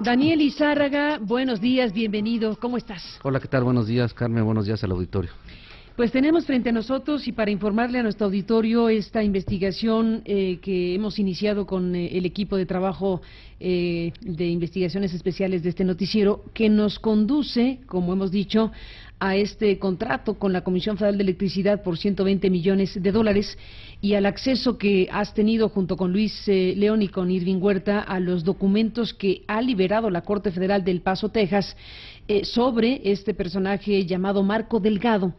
Daniel Izárraga, buenos días, bienvenido. ¿Cómo estás? Hola, ¿qué tal? Buenos días, Carmen. Buenos días al auditorio. Pues tenemos frente a nosotros y para informarle a nuestro auditorio esta investigación eh, que hemos iniciado con eh, el equipo de trabajo eh, de investigaciones especiales de este noticiero que nos conduce, como hemos dicho, a este contrato con la Comisión Federal de Electricidad por 120 millones de dólares y al acceso que has tenido junto con Luis León y con Irving Huerta a los documentos que ha liberado la Corte Federal del Paso, Texas, sobre este personaje llamado Marco Delgado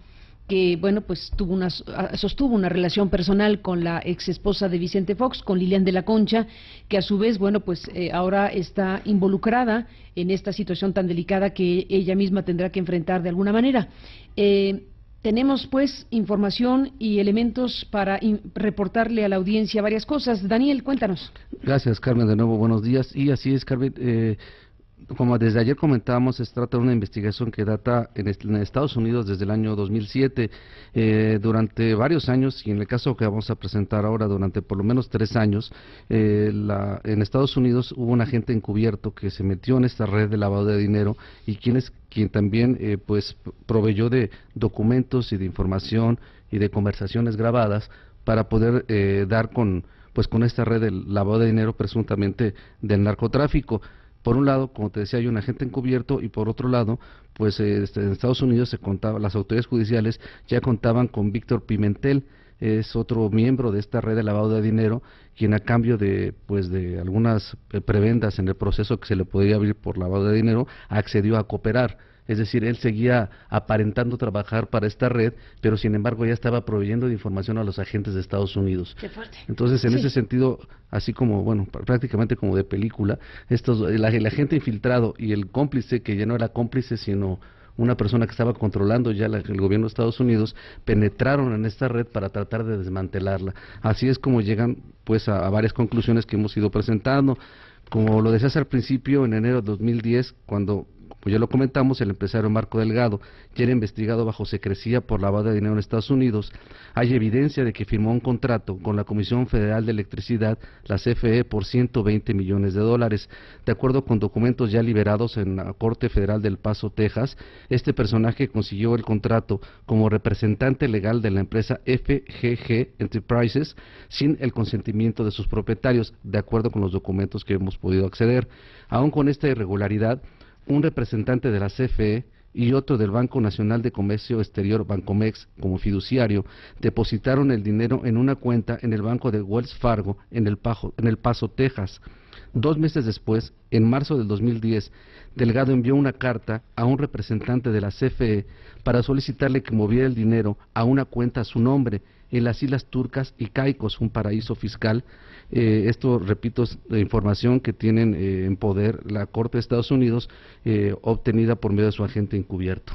que bueno pues tuvo una, sostuvo una relación personal con la ex esposa de Vicente Fox, con Lilian de la Concha, que a su vez bueno pues eh, ahora está involucrada en esta situación tan delicada que ella misma tendrá que enfrentar de alguna manera. Eh, tenemos pues información y elementos para reportarle a la audiencia varias cosas. Daniel, cuéntanos. Gracias, Carmen, de nuevo buenos días. Y así es, Carmen. Eh, como desde ayer comentábamos, se trata de una investigación que data en, Estados Unidos desde el año 2007. Eh, durante varios años, y en el caso que vamos a presentar ahora, durante por lo menos tres años, eh, en Estados Unidos hubo un agente encubierto que se metió en esta red de lavado de dinero y quien, es, quien también eh, pues proveyó de documentos y de información y de conversaciones grabadas para poder dar con pues con esta red del lavado de dinero presuntamente del narcotráfico por un lado, como te decía, hay un agente encubierto y por otro lado, pues este, en Estados Unidos se contaba, las autoridades judiciales ya contaban con Víctor Pimentel, es otro miembro de esta red de lavado de dinero, quien a cambio de pues de algunas eh, prebendas en el proceso que se le podía abrir por lavado de dinero, accedió a cooperar es decir, él seguía aparentando trabajar para esta red, pero sin embargo ya estaba proveyendo de información a los agentes de Estados Unidos. Qué fuerte. Entonces, en ese sentido, así como, bueno, prácticamente como de película, estos, el, agente infiltrado y el cómplice, que ya no era cómplice, sino una persona que estaba controlando ya el gobierno de Estados Unidos, penetraron en esta red para tratar de desmantelarla. Así es como llegan pues a, a varias conclusiones que hemos ido presentando. Como lo decías al principio, en enero de 2010, cuando pues ya lo comentamos, el empresario Marco Delgado ya era investigado bajo secrecía por lavado de dinero en Estados Unidos. Hay evidencia de que firmó un contrato con la Comisión Federal de Electricidad, la CFE, por 120 millones de dólares. De acuerdo con documentos ya liberados en la Corte Federal del Paso, Texas, este personaje consiguió el contrato como representante legal de la empresa FGG Enterprises sin el consentimiento de sus propietarios, de acuerdo con los documentos que hemos podido acceder. Aún con esta irregularidad, un representante de la CFE y otro del Banco Nacional de Comercio Exterior, Bancomex, como fiduciario, depositaron el dinero en una cuenta en el banco de Wells Fargo en el, Paso, Texas. Dos meses después, en marzo del 2010, Delgado envió una carta a un representante de la CFE para solicitarle que moviera el dinero a una cuenta a su nombre en las Islas Turcas y Caicos, un paraíso fiscal. Eh, esto, repito, es la información que tienen eh, en poder la Corte de Estados Unidos, eh, obtenida por medio de su agente encubierto.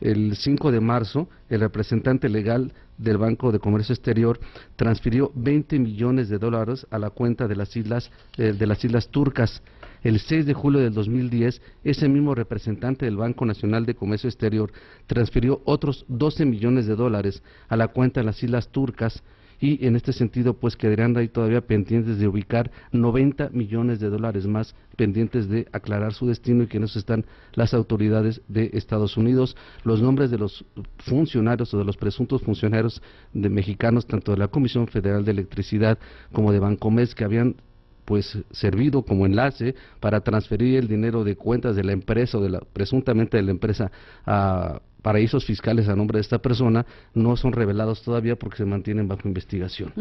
El 5 de marzo, el representante legal del Banco de Comercio Exterior transfirió 20 millones de dólares a la cuenta de las islas, de las islas turcas. El 6 de julio del 2010, ese mismo representante del Banco Nacional de Comercio Exterior transfirió otros 12 millones de dólares a la cuenta de las Islas Turcas y en este sentido pues quedarían ahí todavía pendientes de ubicar 90 millones de dólares más pendientes de aclarar su destino y que nos están las autoridades de Estados Unidos. Los nombres de los funcionarios o de los presuntos funcionarios de mexicanos, tanto de la Comisión Federal de Electricidad como de Bancomes, que habían pues servido como enlace para transferir el dinero de cuentas de la empresa o de la presuntamente de la empresa a paraísos fiscales a nombre de esta persona no son revelados todavía porque se mantienen bajo investigación.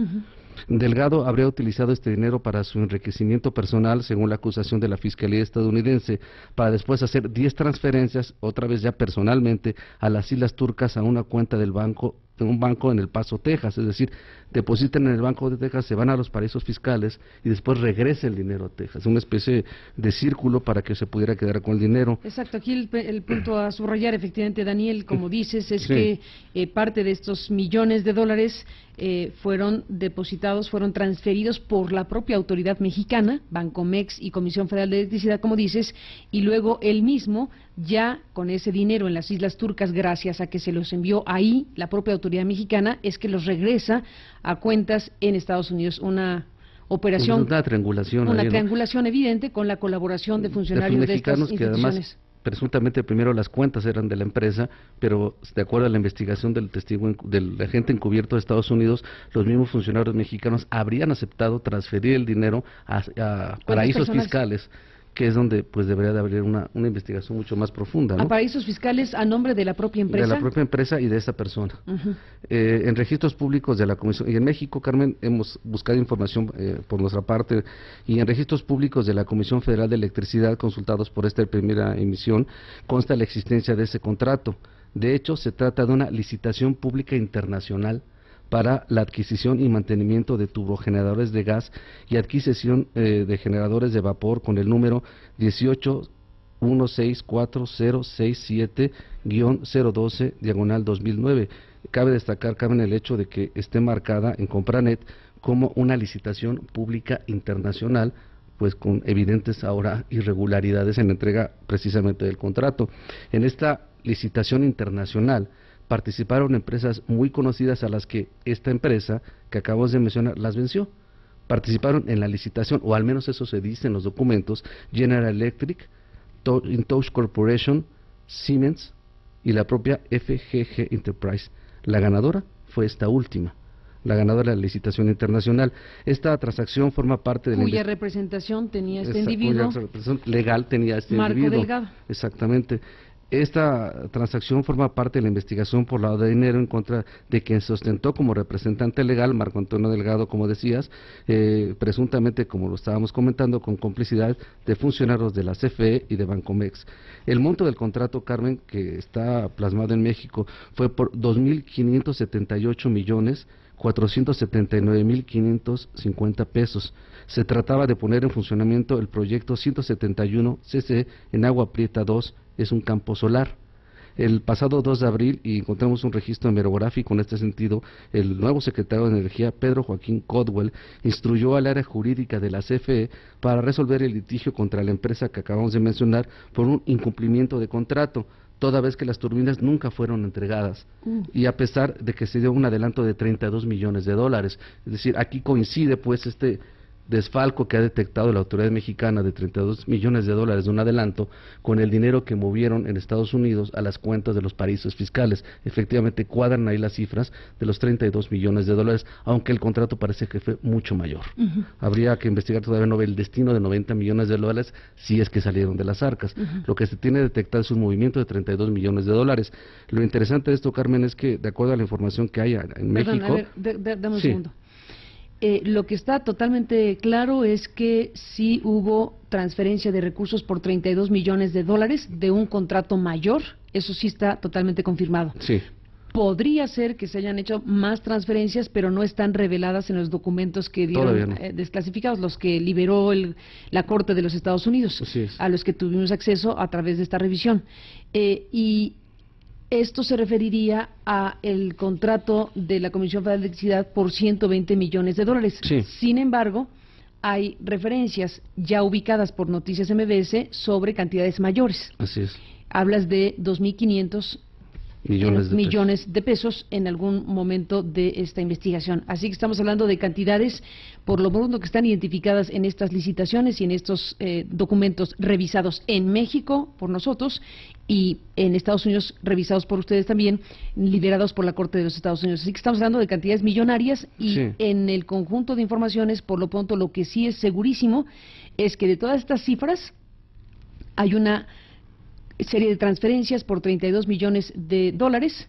Delgado habría utilizado este dinero para su enriquecimiento personal, según la acusación de la Fiscalía estadounidense, para después hacer 10 transferencias, otra vez ya personalmente, a las Islas Turcas a una cuenta del banco en un banco en El Paso, Texas, es decir, depositan en el Banco de Texas, se van a los paraísos fiscales y después regresa el dinero a Texas, una especie de círculo para que se pudiera quedar con el dinero. Exacto, aquí el, punto a subrayar efectivamente, Daniel, como dices, es que eh, parte de estos millones de dólares eh, fueron depositados, fueron transferidos por la propia autoridad mexicana, Bancomex y Comisión Federal de Electricidad, como dices, y luego él mismo, ya con ese dinero en las Islas Turcas, gracias a que se los envió ahí la propia autoridad mexicana, es que los regresa a cuentas en Estados Unidos. Una operación. Una triangulación. Una triangulación evidente con la colaboración de funcionarios de, mexicanos que además presuntamente primero las cuentas eran de la empresa, pero de acuerdo a la investigación del testigo del agente encubierto de Estados Unidos, los mismos funcionarios mexicanos habrían aceptado transferir el dinero a, a paraísos fiscales que es donde pues debería de haber una, una investigación mucho más profunda. ¿no? A paraísos fiscales a nombre de la propia empresa. De la propia empresa y de esa persona. Eh, en registros públicos de la Comisión, y en México, Carmen, hemos buscado información eh, por nuestra parte, y en registros públicos de la Comisión Federal de Electricidad, consultados por esta primera emisión, consta la existencia de ese contrato. De hecho, se trata de una licitación pública internacional para la adquisición y mantenimiento de turbogeneradores de gas y adquisición eh, de generadores de vapor con el número 181640067-012 diagonal 2009. Cabe destacar, cabe en el hecho de que esté marcada en Compranet como una licitación pública internacional pues con evidentes ahora irregularidades en la entrega precisamente del contrato. En esta licitación internacional, participaron empresas muy conocidas a las que esta empresa que acabamos de mencionar las venció. Participaron en la licitación, o al menos eso se dice en los documentos, General Electric, Intouch Corporation, Siemens y la propia FGG Enterprise. La ganadora fue esta última la ganadora de la licitación internacional. Esta transacción forma parte de cuya representación tenía este individuo. Cuya representación legal tenía este Marco individuo. Delgado. Exactamente. Esta transacción forma parte de la investigación por lavado de dinero en contra de quien se ostentó como representante legal, Marco Antonio Delgado, como decías, eh, presuntamente, como lo estábamos comentando, con complicidad de funcionarios de la CFE y de Bancomex. El monto del contrato, Carmen, que está plasmado en México, fue por 2.578 millones 479.550 pesos. Se trataba de poner en funcionamiento el proyecto 171 CC en Agua Prieta 2 es un campo solar. El pasado 2 de abril, y encontramos un registro hemerográfico en este sentido, el nuevo secretario de Energía, Pedro Joaquín Codwell, instruyó al área jurídica de la CFE para resolver el litigio contra la empresa que acabamos de mencionar por un incumplimiento de contrato toda vez que las turbinas nunca fueron entregadas mm. y a pesar de que se dio un adelanto de 32 millones de dólares. Es decir, aquí coincide pues este desfalco que ha detectado la autoridad mexicana de 32 millones de dólares de un adelanto con el dinero que movieron en Estados Unidos a las cuentas de los paraísos fiscales. Efectivamente cuadran ahí las cifras de los 32 millones de dólares, aunque el contrato parece que fue mucho mayor. Habría que investigar todavía no el destino de 90 millones de dólares si es que salieron de las arcas. Lo que se tiene detectado es un movimiento de 32 millones de dólares. Lo interesante de esto, Carmen, es que de acuerdo a la información que hay en México... dame un segundo. Eh, lo que está totalmente claro es que sí hubo transferencia de recursos por 32 millones de dólares de un contrato mayor. Eso sí está totalmente confirmado. Sí. Podría ser que se hayan hecho más transferencias, pero no están reveladas en los documentos que dieron eh, desclasificados, los que liberó la Corte de los Estados Unidos, a los que tuvimos acceso a través de esta revisión. Eh, y esto se referiría a el contrato de la Comisión Federal de Electricidad por 120 millones de dólares. Sin embargo, hay referencias ya ubicadas por Noticias MBS sobre cantidades mayores. Así es. Hablas de 2.500 millones, de, millones pesos. de pesos en algún momento de esta investigación. Así que estamos hablando de cantidades, por lo pronto, que están identificadas en estas licitaciones y en estos eh, documentos revisados en México por nosotros y en Estados Unidos revisados por ustedes también, liderados por la Corte de los Estados Unidos. Así que estamos hablando de cantidades millonarias y en el conjunto de informaciones, por lo pronto, lo que sí es segurísimo es que de todas estas cifras hay una serie de transferencias por 32 millones de dólares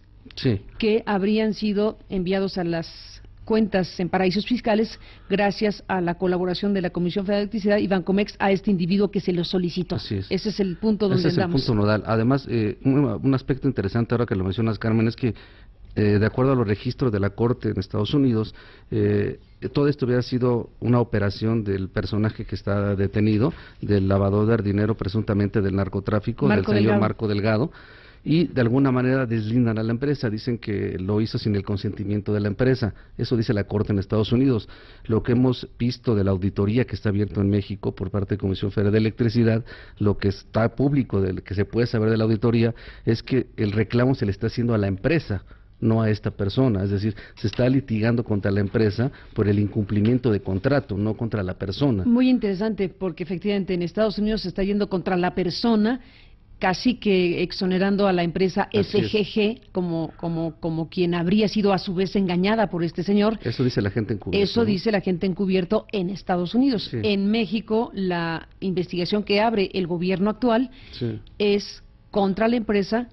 que habrían sido enviados a las cuentas en paraísos fiscales gracias a la colaboración de la Comisión Federal de Electricidad y Bancomex a este individuo que se lo solicitó. Así Ese es el punto donde Ese es el punto nodal. Además, eh, un, aspecto interesante ahora que lo mencionas, Carmen, es que eh, de acuerdo a los registros de la Corte en Estados Unidos, eh, todo esto hubiera sido una operación del personaje que está detenido, del lavador de dinero presuntamente del narcotráfico, del señor Marco Delgado, y de alguna manera deslindan a la empresa, dicen que lo hizo sin el consentimiento de la empresa. Eso dice la Corte en Estados Unidos. Lo que hemos visto de la auditoría que está abierto en México por parte de Comisión Federal de Electricidad, lo que está público, de, que se puede saber de la auditoría, es que el reclamo se le está haciendo a la empresa no a esta persona. Es decir, se está litigando contra la empresa por el incumplimiento de contrato, no contra la persona. Muy interesante, porque efectivamente en Estados Unidos se está yendo contra la persona casi que exonerando a la empresa SGG como, como, como quien habría sido a su vez engañada por este señor. Eso dice la gente encubierto. Eso dice la gente encubierto en Estados Unidos. En México, la investigación que abre el gobierno actual es contra la empresa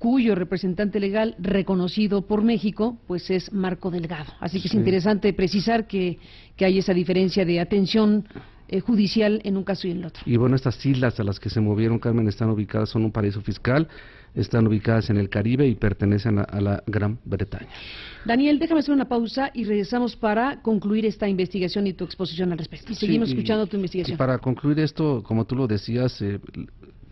cuyo representante legal reconocido por México pues es Marco Delgado. Así que es interesante precisar que, que hay esa diferencia de atención eh, judicial en un caso y en el otro. Y bueno, estas islas a las que se movieron, Carmen, están ubicadas, son un paraíso fiscal, están ubicadas en el Caribe y pertenecen a, la Gran Bretaña. Daniel, déjame hacer una pausa y regresamos para concluir esta investigación y tu exposición al respecto. Y seguimos escuchando tu investigación. para concluir esto, como tú lo decías, eh,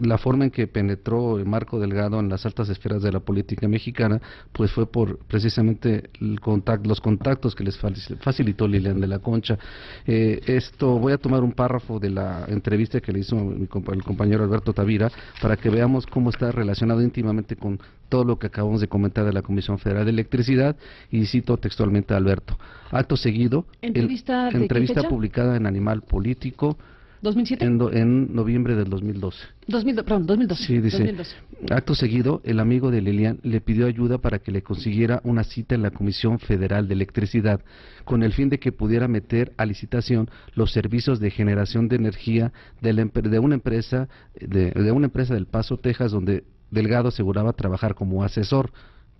la forma en que penetró Marco Delgado en las altas esferas de la política mexicana, pues fue por precisamente el los contactos que les facilitó Lilian de la Concha. Eh, esto voy a tomar un párrafo de la entrevista que le hizo el compañero Alberto Tavira para que veamos cómo está relacionado íntimamente con todo lo que acabamos de comentar de la Comisión Federal de Electricidad y cito textualmente a Alberto. Acto seguido, entrevista, entrevista publicada en Animal Político, ¿2007? En, noviembre del 2012. perdón, 2012. Sí, dice, acto seguido, el amigo de Lilian le pidió ayuda para que le consiguiera una cita en la Comisión Federal de Electricidad, con el fin de que pudiera meter a licitación los servicios de generación de energía de, de una empresa de, de una empresa del Paso, Texas, donde Delgado aseguraba trabajar como asesor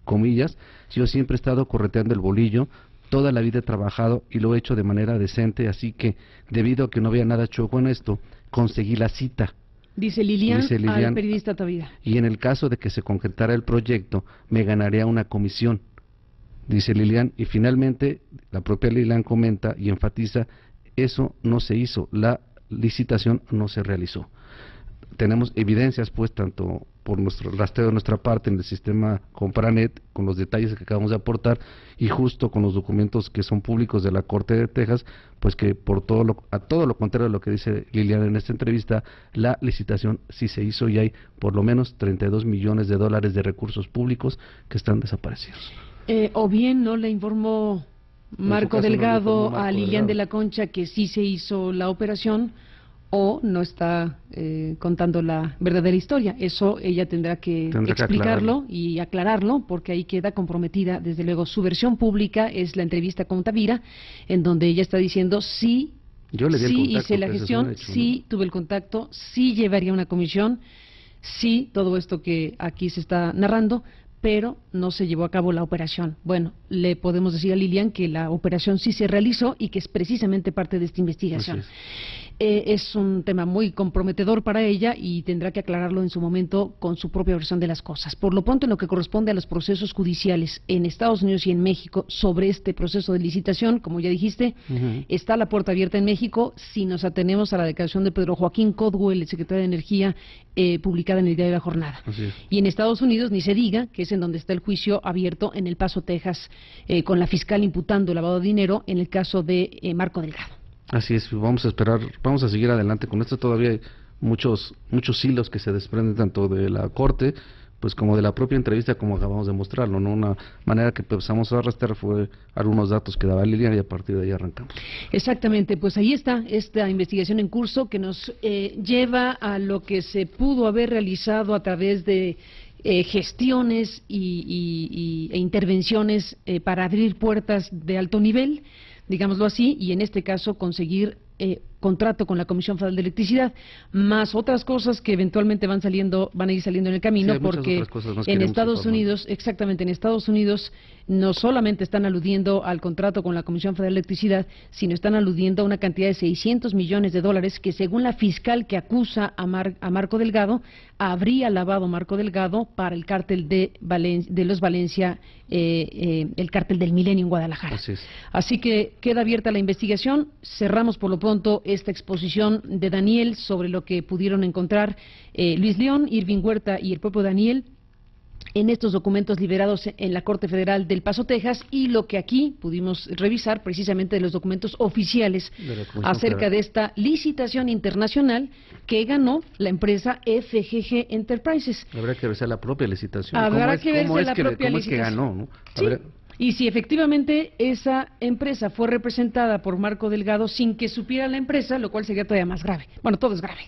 comillas, yo siempre he estado correteando el bolillo Toda la vida he trabajado y lo he hecho de manera decente, así que debido a que no había nada choco en esto, conseguí la cita. Dice Lilian, al periodista Tavida. Y en el caso de que se concretara el proyecto, me ganaría una comisión. Dice Lilian, y finalmente la propia Lilian comenta y enfatiza, eso no se hizo, la licitación no se realizó. Tenemos evidencias, pues, tanto por nuestro rastreo de nuestra parte en el sistema Compranet, con los detalles que acabamos de aportar y justo con los documentos que son públicos de la Corte de Texas, pues que por todo lo, a todo lo contrario de lo que dice Liliana en esta entrevista, la licitación sí se hizo y hay por lo menos 32 millones de dólares de recursos públicos que están desaparecidos. Eh, o bien no le informó Marco Delgado a Lilian de la Concha que sí se hizo la operación o no está eh, contando la verdadera historia. Eso ella tendrá que explicarlo y aclararlo, porque ahí queda comprometida, desde luego, su versión pública es la entrevista con Tavira, en donde ella está diciendo sí, Yo le sí hice la gestión, sí tuve el contacto, sí llevaría una comisión, sí todo esto que aquí se está narrando, pero no se llevó a cabo la operación. Bueno, le podemos decir a Lilian que la operación sí se realizó y que es precisamente parte de esta investigación. Eh, es un tema muy comprometedor para ella y tendrá que aclararlo en su momento con su propia versión de las cosas. Por lo pronto, en lo que corresponde a los procesos judiciales en Estados Unidos y en México sobre este proceso de licitación, como ya dijiste, está la puerta abierta en México si nos atenemos a la declaración de Pedro Joaquín Codwell, el secretario de Energía, eh, publicada en el día de la jornada. Y en Estados Unidos, ni se diga, que es en donde está el juicio abierto en El Paso, Texas, eh, con la fiscal imputando lavado de dinero en el caso de Marco Delgado. Así es, vamos a esperar, vamos a seguir adelante con esto. Todavía hay muchos, muchos hilos que se desprenden tanto de la Corte, pues como de la propia entrevista, como acabamos de mostrarlo, ¿no? Una manera que empezamos a arrastrar fue algunos datos que daba Lilian y a partir de ahí arrancamos. Exactamente, pues ahí está esta investigación en curso que nos eh, lleva a lo que se pudo haber realizado a través de eh, gestiones y, e intervenciones eh, para abrir puertas de alto nivel digámoslo así, y en este caso conseguir eh, contrato con la Comisión Federal de Electricidad, más otras cosas que eventualmente van saliendo, van a ir saliendo en el camino, porque en Estados Unidos, exactamente, en Estados Unidos no solamente están aludiendo al contrato con la Comisión Federal de Electricidad, sino están aludiendo a una cantidad de 600 millones de dólares que, según la fiscal que acusa a, Marco Delgado, habría lavado Marco Delgado para el cártel de, de los Valencia, eh, eh, el cártel del Milenio en Guadalajara. Así que queda abierta la investigación. Cerramos por lo pronto esta exposición de Daniel sobre lo que pudieron encontrar eh, Luis León, Irving Huerta y el propio Daniel en estos documentos liberados en la Corte Federal del Paso, Texas, y lo que aquí pudimos revisar precisamente de los documentos oficiales acerca de esta licitación internacional que ganó la empresa FGG Enterprises. Habrá que ver la propia licitación. Habrá que ver la propia licitación. Es que ganó, ¿no? Y si efectivamente esa empresa fue representada por Marco Delgado sin que supiera la empresa, lo cual sería todavía más grave. Bueno, todo es grave.